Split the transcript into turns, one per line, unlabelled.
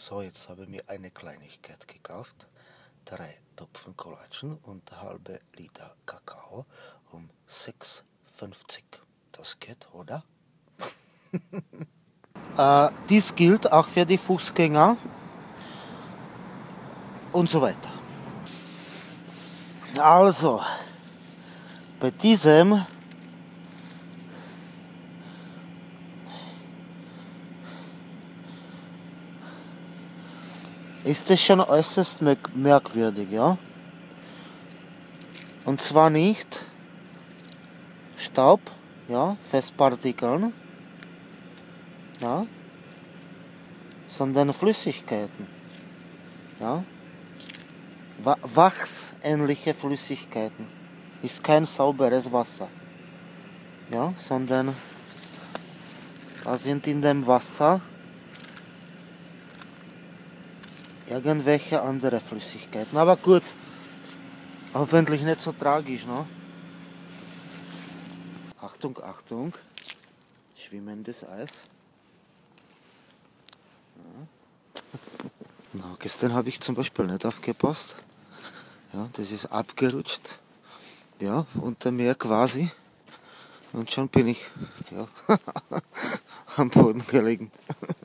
So, jetzt habe ich mir eine Kleinigkeit gekauft. Drei Topfen Collagen und halbe Liter Kakao um 6,50. Das geht, oder? äh, dies gilt auch für die Fußgänger und so weiter. Also, bei diesem ist es schon äußerst merkwürdig, ja. Und zwar nicht Staub, ja, Festpartikeln, ja, sondern Flüssigkeiten, ja. Wachsähnliche Flüssigkeiten. Ist kein sauberes Wasser, ja, sondern da sind in dem Wasser irgendwelche andere Flüssigkeiten. Aber gut, hoffentlich nicht so tragisch, ne? Achtung, Achtung, schwimmendes Eis. Ja. Na, gestern habe ich zum Beispiel nicht aufgepasst. Ja, das ist abgerutscht. Ja, unter mir quasi. Und schon bin ich ja, am Boden gelegen.